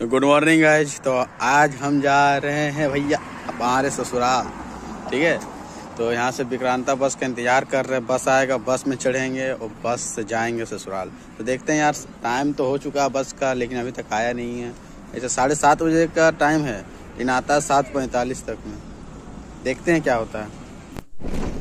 तो good morning guys तो आज हम जा रहे हैं भैया हमारे ससुराल, ठीक है? तो यहाँ से विक्रांता बस का इंतज़ार कर रहे हैं। बस आएगा, बस में चढ़ेंगे और बस से जाएँगे ससुराल। तो देखते हैं यार टाइम तो हो चुका है बस का, लेकिन अभी तक आया नहीं है। ऐसे साढ़े सात बजे का टाइम है लेकिन आता है सात पैंतालीस तक में। देखते हैं क्या होता है।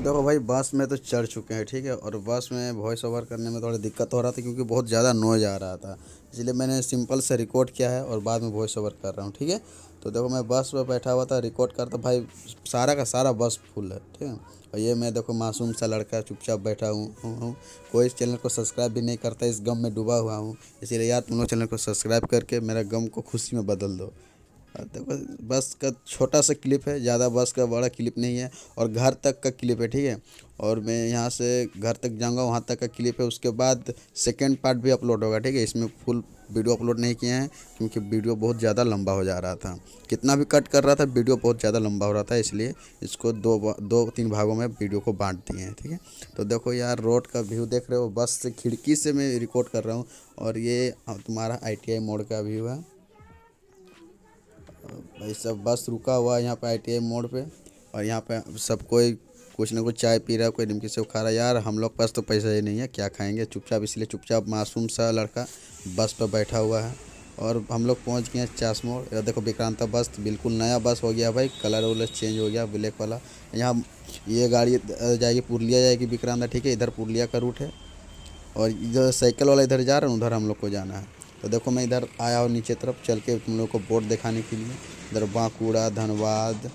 देखो भाई, बस में तो चढ़ चुके हैं, ठीक है? और बस में वॉइस ओवर करने में थोड़ा दिक्कत हो रहा था क्योंकि बहुत ज़्यादा नॉइज़ आ रहा था। इसलिए मैंने सिंपल से रिकॉर्ड किया है और बाद में वॉइस ओवर कर रहा हूँ, ठीक है? तो देखो, मैं बस में बैठा हुआ था रिकॉर्ड करता भाई, सारा का सारा बस फुल है, ठीक है? और ये मैं देखो, मासूम सा लड़का चुपचाप बैठा हूँ कोई इस चैनल को सब्सक्राइब भी नहीं करता, इस गम में डूबा हुआ हूँ। इसीलिए यार तुम लोग चैनल को सब्सक्राइब करके मेरा गम को खुशी में बदल दो। देखो, बस का छोटा सा क्लिप है, ज़्यादा बस का बड़ा क्लिप नहीं है, और घर तक का क्लिप है, ठीक है? और मैं यहाँ से घर तक जाऊँगा, वहाँ तक का क्लिप है, उसके बाद सेकेंड पार्ट भी अपलोड होगा, ठीक है? इसमें फुल वीडियो अपलोड नहीं किए हैं, क्योंकि वीडियो बहुत ज़्यादा लंबा हो जा रहा था। कितना भी कट कर रहा था वीडियो बहुत ज़्यादा लंबा हो रहा था, इसलिए इसको दो दो तीन भागों में वीडियो को बांट दिए हैं, ठीक है? तो देखो यार रोड का व्यू देख रहे हो, बस से खिड़की से मैं रिकॉर्ड कर रहा हूँ, और ये तुम्हारा आईटीआई मोड का व्यू है। भाई सब बस रुका हुआ है यहाँ पे आई मोड़ पे और यहाँ पे सब कोई कुछ ना कुछ चाय पी रहा है, कोई निमकी से खा रहा है। यार हम लोग पास तो पैसा ही नहीं है, क्या खाएँगे? चुपचाप, इसलिए चुपचाप मासूम सा लड़का बस पर बैठा हुआ है और हम लोग पहुँच गए हैं चास मोड़ या देखो विक्रांता बस, बिल्कुल नया बस हो गया भाई, कलर वलर चेंज हो गया, ब्लैक वाला। यहाँ ये गाड़ी जाएगी पुरलिया जाएगी विक्रांता, ठीक है? इधर पुरलिया का रूट है और इधर साइकिल वाला इधर जा रहा है, उधर हम लोग को जाना है। तो देखो मैं इधर आया हूँ नीचे तरफ़ चल के तुम लोग को बोर्ड दिखाने के लिए। इधर बांकुड़ा, धनबाद,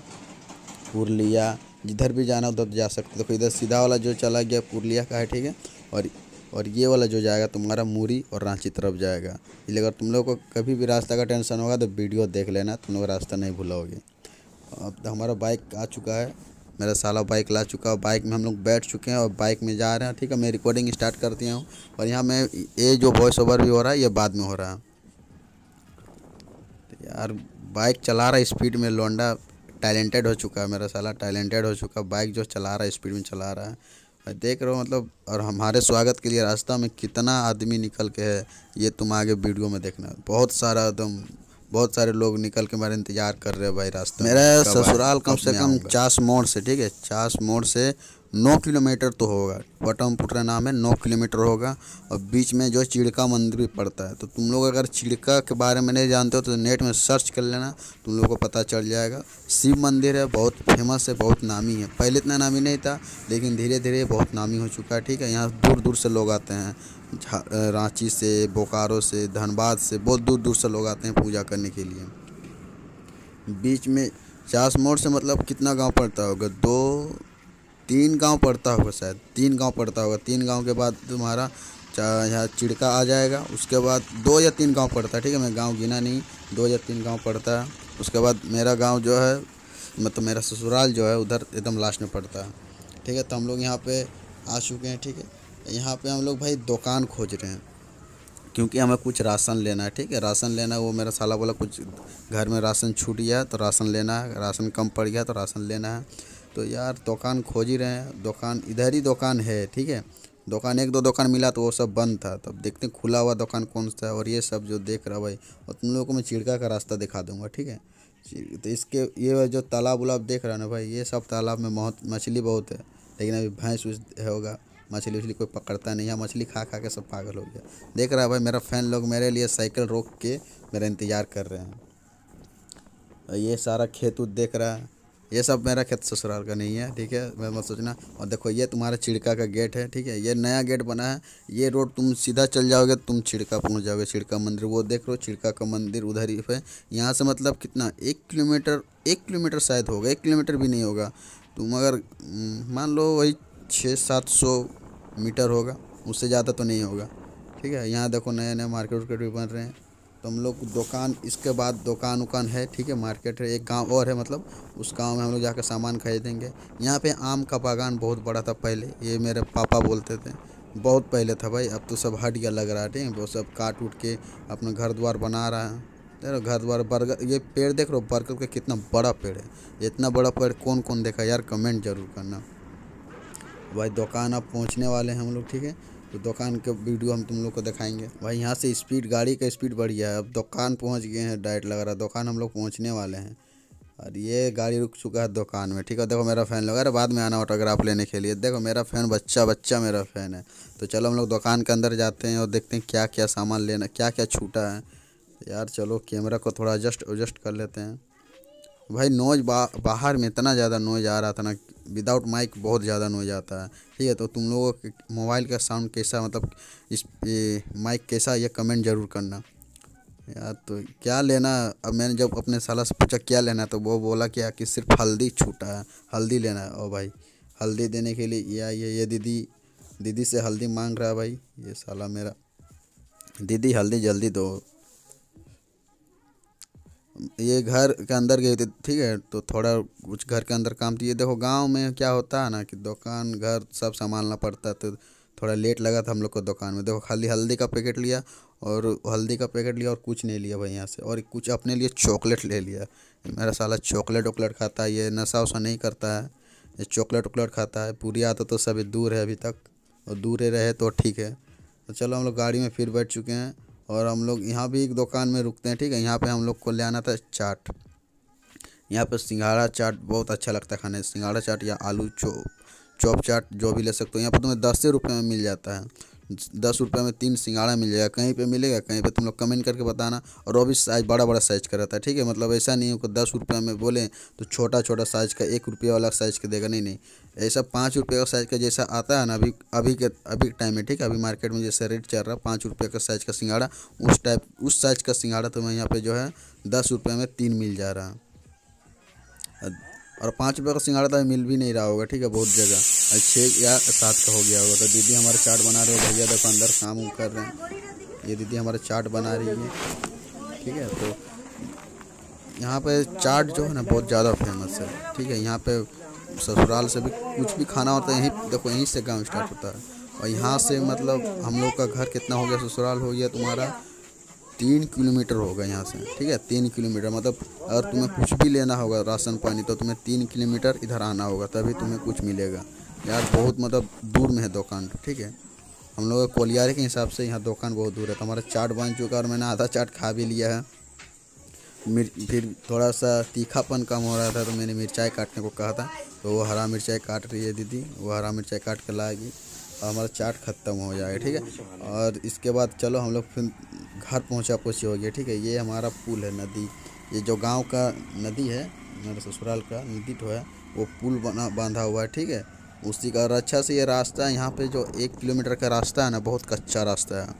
पुरलिया, जिधर भी जाना उधर जा सकते देखो इधर सीधा वाला जो चला गया, पुरलिया का है, ठीक है? और और ये वाला जो जाएगा, तुम्हारा मूरी और रांची तरफ़ जाएगा। इसलिए अगर तुम लोग को कभी भी रास्ता का टेंशन होगा तो वीडियो देख लेना, तुम लोग रास्ता नहीं भूलोगे। अब हमारा बाइक आ चुका है। मेरा साला बाइक ला चुका है बाइक में हम लोग बैठ चुके हैं और बाइक में जा रहे हैं, ठीक है? मैं रिकॉर्डिंग स्टार्ट कर दिया हूँ और यहाँ मैं ये जो वॉइस ओवर भी हो रहा है, ये बाद में हो रहा है। तो यार बाइक चला रहा है स्पीड में लोंडा टैलेंटेड हो चुका है मेरा साला टैलेंटेड हो चुका है। बाइक जो चला रहा है स्पीड में चला रहा है। देख रहे हो मतलब और हमारे स्वागत के लिए रास्ता में कितना आदमी निकल के है, ये तुम आगे वीडियो में देखना। बहुत सारा एकदम बहुत सारे लोग निकल के मेरा इंतज़ार कर रहे हैं भाई रास्ते मेरा ससुराल कम से कम चास मोड़ से ठीक है? चास मोड़ से नौ किलोमीटर तो होगा। वटमपुरा नाम है, नौ किलोमीटर होगा। और बीच में जो चिड़का मंदिर भी पड़ता है। तो तुम लोग अगर चिड़का के बारे में नहीं जानते हो तो नेट में सर्च कर लेना, तुम लोग को पता चल जाएगा। शिव मंदिर है, बहुत फ़ेमस है, बहुत नामी है। पहले इतना नामी नहीं था, लेकिन धीरे धीरे बहुत नामी हो चुका है, ठीक है? यहाँ दूर दूर से लोग आते हैं। रांची से, बोकारो से, धनबाद से, बहुत दूर दूर से लोग आते हैं पूजा करने के लिए। बीच में चास मोड़ से मतलब कितना गाँव पड़ता होगा? दो तीन गाँव पड़ता होगा शायद, तीन गाँव पड़ता होगा। तीन गाँव के बाद तुम्हारा यहाँ चिड़का आ जाएगा, उसके बाद दो या तीन गाँव पड़ता है ठीक है? मैं गाँव गिना नहीं, दो या तीन गाँव पड़ता है उसके बाद मेरा गाँव जो है मतलब मेरा ससुराल जो है, उधर एकदम लास्ट में पड़ता है ठीक है? तो हम लोग यहाँ पे आ चुके हैं, ठीक है? यहाँ पे हम लोग भाई दुकान खोज रहे हैं, क्योंकि हमें कुछ राशन लेना है, ठीक है? राशन लेना है, वो मेरा साला बोला कुछ घर में राशन छूट गया तो राशन लेना है, राशन कम पड़ गया तो राशन लेना है। तो यार दुकान खोज ही रहे हैं। दुकान, इधर ही दुकान है, ठीक है? दुकान, एक दो दुकान मिला तो वो सब बंद था। तब देखते हैं खुला हुआ दुकान कौन सा है और ये सब जो देख रहा भाई, और तुम लोगों को मैं चिड़का का रास्ता दिखा दूँगा, ठीक है? तो इसके, ये जो तालाब उलाब देख रहा है ना भाई, ये सब तालाब में बहुत, मछली बहुत है। लेकिन अभी भैंस उस होगा, मछली उछली कोई पकड़ता नहीं है मछली खा खा के सब पागल हो गया। देख रहा है भाई, मेरा फ़ैन लोग मेरे लिए साइकिल रोक के मेरा इंतज़ार कर रहे हैं। ये सारा खेत उत देख रहा है। ये सब मेरा खेत ससुराल का नहीं है, ठीक है? मैं मत सोचना। और देखो, ये तुम्हारा चिड़का का गेट है, ठीक है? ये नया गेट बना है। ये रोड तुम सीधा चल जाओगे, तुम छिड़का पहुँच जाओगे। छिड़का मंदिर, वो देख लो छिड़का का मंदिर उधर ही है। यहाँ से मतलब कितना? एक किलोमीटर एक किलोमीटर शायद होगा, एक किलोमीटर भी नहीं होगा। तुम अगर मान लो वही छः, सात सौ मीटर होगा, उससे ज़्यादा तो नहीं होगा। ठीक है? यहाँ देखो नए नए मार्केट वार्केट भी बन रहे हैं। तो हम लोग दुकान, इसके बाद दुकान उकान है, ठीक है, मार्केट है, एक गाँव और है मतलब उस गाँव में हम लोग जाकर सामान खरीदेंगे। यहाँ पे आम का बागान बहुत बड़ा था पहले, ये मेरे पापा बोलते थे। बहुत पहले था भाई, अब तो सब हट गया लग रहा है, ठीक है, वो सब काट उट के अपना घर द्वार बना रहा है। तेरा घर द्वार बरगद, ये पेड़ देख रहे हो, बरगद का कितना बड़ा पेड़ है। इतना बड़ा पेड़ कौन कौन देखा? यार कमेंट ज़रूर करना। भाई दुकान अब पहुँचने वाले हैं हम लोग, ठीक है। तो दुकान के वीडियो हम तुम लोग को दिखाएँगे। भाई यहाँ से स्पीड गाड़ी का स्पीड बढ़िया है। अब दुकान पहुँच गए हैं डायरेक्ट लग रहा है। दुकान हम लोग पहुँचने वाले हैं। और ये गाड़ी रुक चुका है दुकान में ठीक है? देखो मेरा फ़ैन लगा रहा बाद में आना ऑटोग्राफ लेने के लिए। देखो मेरा फ़ैन बच्चा बच्चा मेरा फ़ैन है। तो चलो हम लोग दुकान के अंदर जाते हैं और देखते हैं क्या क्या सामान लेना क्या क्या छूटा है। यार चलो कैमरा को थोड़ा एडजस्ट एडजस्ट कर लेते हैं। भाई नोज़ बा, बाहर में इतना ज़्यादा नोज़ आ रहा था ना विदाउट माइक बहुत ज़्यादा नोज़ आता है। ठीक है तो तुम लोगों के मोबाइल का साउंड कैसा मतलब इस माइक कैसा, ये कमेंट ज़रूर करना। यार तो क्या लेना? अब मैंने जब अपने साला से पूछा, क्या लेना? तो वो बोला क्या कि सिर्फ़ हल्दी छूटा है, हल्दी लेना है। ओ भाई, हल्दी देने के लिए, या ये ये दीदी दीदी से हल्दी मांग रहा है भाई। ये साला मेरा, दीदी, हल्दी जल्दी दो। ये घर के अंदर गए थे, ठीक है तो थोड़ा कुछ घर के अंदर काम थी। ये देखो, गाँव में क्या होता है ना कि दुकान, घर सब संभालना पड़ता तो थोड़ा लेट लगा था हम लोग को दुकान में। देखो, खाली हल्दी का पैकेट लिया और हल्दी का पैकेट लिया और कुछ नहीं लिया भाई यहाँ से। और कुछ अपने लिए चॉकलेट ले लिया। मेरा साला चॉकलेट वॉकलेट खाता है, ये नशा वशा नहीं करता है। ये चॉकलेट वॉकलेट खाता है। पूरी आता तो सभी दूर है अभी तक। और दूर रहे तो ठीक है। तो चलो, हम लोग गाड़ी में फिर बैठ चुके हैं। और हम लोग यहाँ भी एक दुकान में रुकते हैं, ठीक है? यहाँ पे हम लोग को ले आना था चाट। यहाँ पे सिंघाड़ा चाट बहुत अच्छा लगता है खाने सिंघाड़ा चाट या आलू चो, चौप चाट जो भी ले सकते हो। यहाँ पर तुम्हें दस रुपये में मिल जाता है। दस रुपये में तीन सिंगाड़ा मिल जाएगा, कहीं पे मिलेगा, कहीं पे तुम लोग कमेंट करके बताना। और वो भी साइज़ बड़ा बड़ा साइज़ का रहता है, ठीक है? मतलब ऐसा नहीं है कि दस रुपये में बोले तो छोटा छोटा साइज़ का एक रुपये वाला साइज़ का देगा। नहीं नहीं। ऐसा पाँच रुपये का साइज़ का जैसा आता है ना, अभी अभी के, अभी टाइम में, ठीक है? अभी मार्केट में जैसे रेट चल रहा है, पाँच रुपये का साइज़ का सिंगाड़ा, उस टाइप उस साइज़ का सिंगाड़ा तुम्हें यहाँ पे जो है दस रुपये में तीन मिल जा रहा है। और पाँच रुपये का सिंगाड़ा तो मिल भी नहीं रहा होगा, ठीक है, बहुत जगह। छः या सात का हो गया होगा तो दीदी हमारे चाट बना रहे हैं, भैया देखो अंदर काम उम कर रहे हैं। ये दीदी हमारे चाट बना रही है, ठीक है तो यहाँ पे चाट जो है ना, बहुत ज़्यादा फ़ेमस है, ठीक है, यहाँ पे ससुराल से भी कुछ भी खाना होता है, यहीं, देखो यहीं से गाँव स्टार्ट होता है। और यहाँ से मतलब हम लोग का घर कितना हो गया, ससुराल हो गया तुम्हारा तीन किलोमीटर होगा यहाँ से, ठीक है? तीन किलोमीटर मतलब अगर तुम्हें कुछ भी लेना होगा राशन पानी तो तुम्हें तीन किलोमीटर इधर आना होगा, तभी तुम्हें कुछ मिलेगा। यार, बहुत मतलब दूर में है दुकान, ठीक है? हम लोग कोलियारे के हिसाब से यहाँ दुकान बहुत दूर है तो हमारा चाट बन चुका है और मैंने आधा चाट खा भी लिया है। फिर थोड़ा सा तीखापन कम हो रहा था तो मैंने मिर्चाई काटने को कहा था तो वो हरा मिर्चाई काट रही है दीदी, वो हरा मिर्चाई काट कर लाएगी। और हमारा चाट ख़त्म हो जाएगा, ठीक है? और इसके बाद चलो हम लोग फिर घर पहुँचा पहुँची हो गया ठीक है? ये हमारा पुल है, नदी। ये जो गाँव का नदी है मेरे ससुराल का नदी तो है, वो पुल बना, बांधा हुआ है, ठीक है? उसी का अच्छा से ये रास्ता यहाँ पे जो एक किलोमीटर का रास्ता है ना, बहुत कच्चा रास्ता है।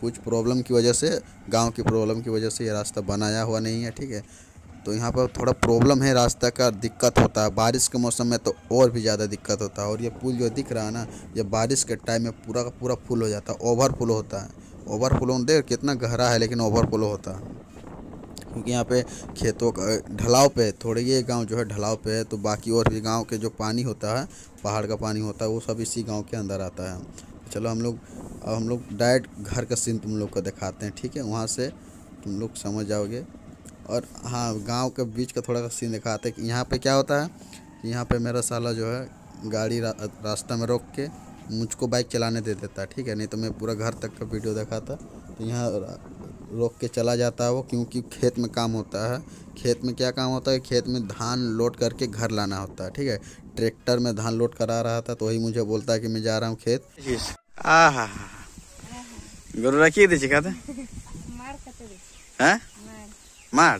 कुछ प्रॉब्लम की वजह से, गाँव की प्रॉब्लम की वजह से ये रास्ता बनाया हुआ नहीं है, ठीक है? तो यहाँ पर थोड़ा प्रॉब्लम है, रास्ता का दिक्कत होता है। बारिश के मौसम में तो और भी ज़्यादा दिक्कत होता है। और ये पुल जो दिख रहा है ना, ये बारिश के टाइम में पूरा का पूरा फुल हो जाता है ओवर फुल होता है। ओवर फुल होने देख, कितना गहरा है, लेकिन ओवर फुल होता है। क्योंकि यहाँ पे खेतों का, ढलाव पे, थोड़े ये गाँव जो है ढलाव पे है तो बाकी और भी गाँव के जो पानी होता है, पहाड़ का पानी होता है, वो सब इसी गाँव के अंदर आता है। चलो हम लोग, अब हम लोग डायरेक्ट घर का सीन तुम लोग को दिखाते हैं, ठीक है? वहाँ से तुम लोग समझ जाओगे। और हाँ गाँव के बीच का थोड़ा सा सीन दिखाते हैं कि यहाँ पे क्या होता है यहाँ पे मेरा साला जो है गाड़ी रा, रास्ता में रोक के मुझको बाइक चलाने दे देता है ठीक है? नहीं तो मैं पूरा घर तक का वीडियो दिखाता। तो यहाँ रोक के चला जाता है वो क्योंकि खेत में काम होता है। खेत में क्या काम होता है? खेत में धान लोड करके घर लाना होता है ठीक है? ट्रैक्टर में धान लोड करा रहा था तो वही मुझे बोलता है कि मैं जा रहा हूँ खेत। आ हाँ गुरु रखिए दीजिए कहते हैं? মার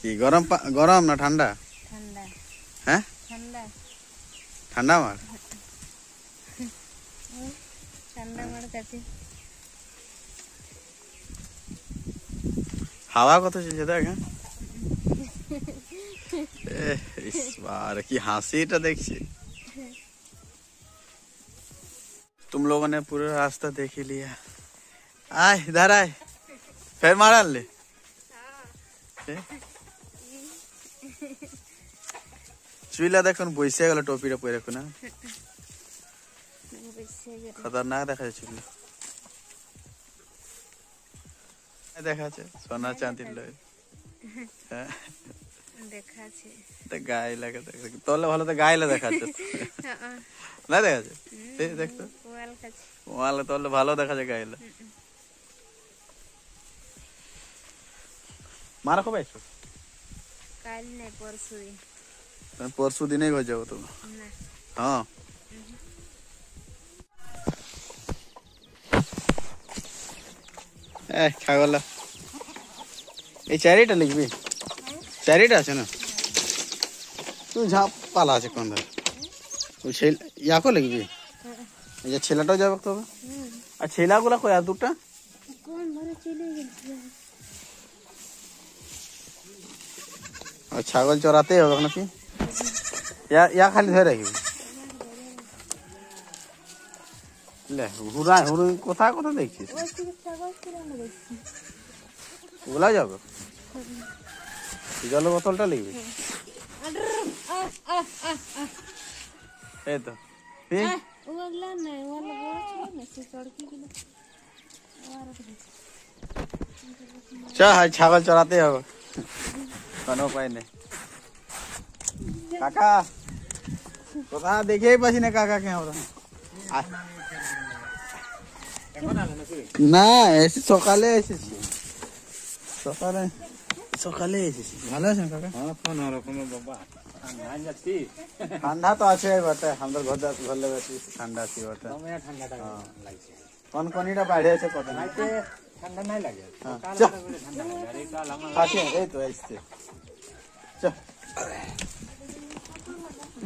কি গরম গরম না ঠান্ডা হ্যাঁ ঠান্ডা মার ঠান্ডা মার কাছে হাওয়া কত চলছে দেখ হ্যাঁ बार की হাসিটা দেখছি तुम लोगों ने पूरा रास्ता देख ही लिया आए इधर आए फिर मारा ले চুইলা দেখুন বসে গেল টপিটা পরে রাখুন খতরনাক দেখা যাচ্ছে দেখা যাচ্ছে সোনা চাঁদির লয়। হ্যাঁ। দেখাচ্ছে। তো গায়ে লাগে তোলে ভালো তো গায়ে দেখাচ্ছে। না দেখাচ্ছে? দেখ তো। তোলে ভালো দেখাচ্ছে গায়ে মারা কবে আসছো কাল নেই পরশু দিন তুমি পরশু দিনে হয়ে যাবো তুমি না হ্যাঁ এ ছাগল এই চারিটা লিখবি চারিটা আছে না তুই ঝাঁপ পালা আছে কোন ধারে ওই ছেলে ইয়াকো লিখবি এই যে ছেলেটাও যাবে তবে আর ছেলাগুলা কই আর দুটা ছাগল চড়াতে হবে নাকি ইয়া ইয়া খালি ধরে রাখবি লে হুড়া হুড়ু কোথায় কোথায় দেখছিস ওই থেকে ছাগল কিরানো দেখছি ওগুলা যাবে জল বোতলটা লিখবি এই তো এই, ওগুলা নাই ওগুলা বড় ছিল না সে চড়কি গুলো চ আজ ছাগল চড়াতে হবে কোনো উপায় নেই কাকা কোথা দেখেই পাচ্ছি না কাকা কে আমরা না এসে সকালে এসেছি। সকালে সকালে এসেছি। ভালো আছেন কাকা? ঠান্ডা তো আছে বটে আমাদের ঘর ঘরলে আছে ঠান্ডা আছে বটে। ঠান্ডাটা হ্যাঁ। লাগছে। কোন কোনিটা বাড়িয়েছে কত? ঠান্ডা নাই লাগে। হ্যাঁ। ঠান্ডা এই তো আসছে চল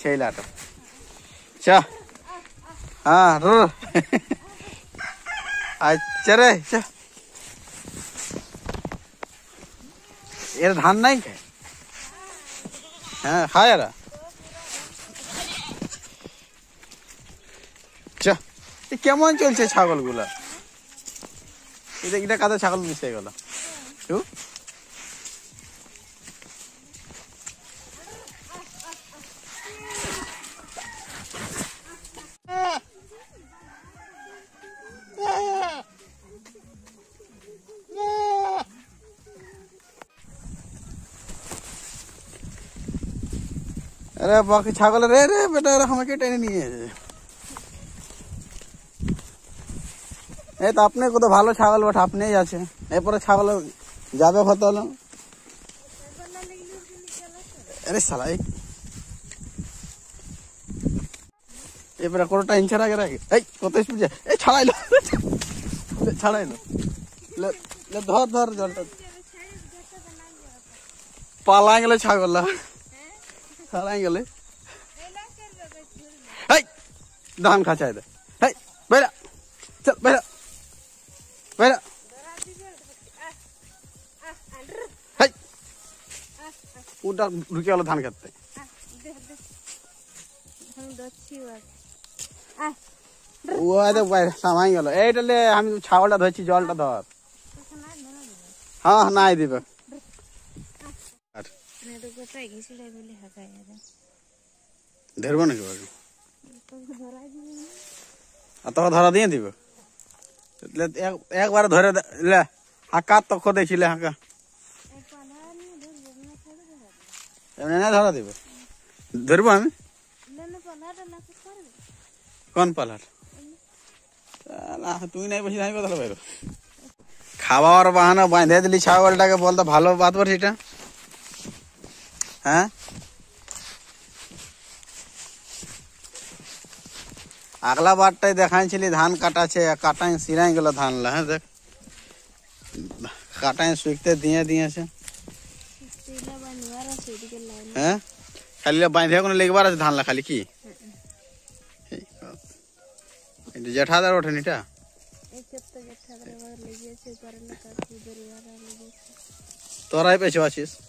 ശൈലാട്ടോ ചാ ആ അച്ചരേ ചാ এর ধান নাই? কে হ্যাঁ খায় এরা। চা। কেমন চলছে ছাগলগুলা? এটা এটা কাদা ছাগল মিশে গেল? আরে বাকি ছাগল রে রে বেটা আমাকে টেনে নিয়ে এসেছে। এই তো আপনি কত ভালো ছাগল, বটে আপনিই আছে। এরপরে ছাগল যাবে কত হলো? আরে সালাই এবারে কোনোটা ইঞ্চার আগে রাখে। এই, কত স্পিড যায় এই, ছাড়াইলো। ছাড়াইলো। ধর ধর, জলটা। পালা গেলে ছাগল ছাড়াই গেলে। এই ধান খাচাই দে। এই বেরা চল বেরা বেরা এই ওটা ঢুকে গেল ধান খেতে ও তো সামাই গেল। এইটা লে আমি ছাগলটা ধরছি জলটা ধর। হ্যাঁ নাই দিবে। আর। কোথায় গেছিল বলে হাঁকাই যাবে ধরবো নাকি বাকি? আর ধরা দিয়ে দিব। একবার ধরে লে, হাঁকা তোকে দেখিলে হাঁকা। এমনি না ধরা দিব। ধরবো আমি? কোন পালার? তুই নাই বসে থাকবে তাহলে বাইরে। খাওয়ার বাহানা বাঁধে দিলি ছাগলটাকে বলতো ভালো বাঁধবো সেটা। হ্যাঁ? আগলা বারটাই দেখাইছিলি ধান কাটাছে কাটাই সিরাই গেল ধান লা হ্যাঁ দেখ কাটাই শুকতে দিয়ে দিয়েছে সেইটা বানিবার আছে এদিকে লাইন হ্যাঁ খালি বাঁধে কোনো লেগবার আছে ধান লা খালি কি এই কথা। এটা জেঠাদার ওঠেন এটা এই চেপটা যেটা এবার লেগেছে পরে লেখা ধরিবার লেগেছে তোরাই পেছো আছিস হুম।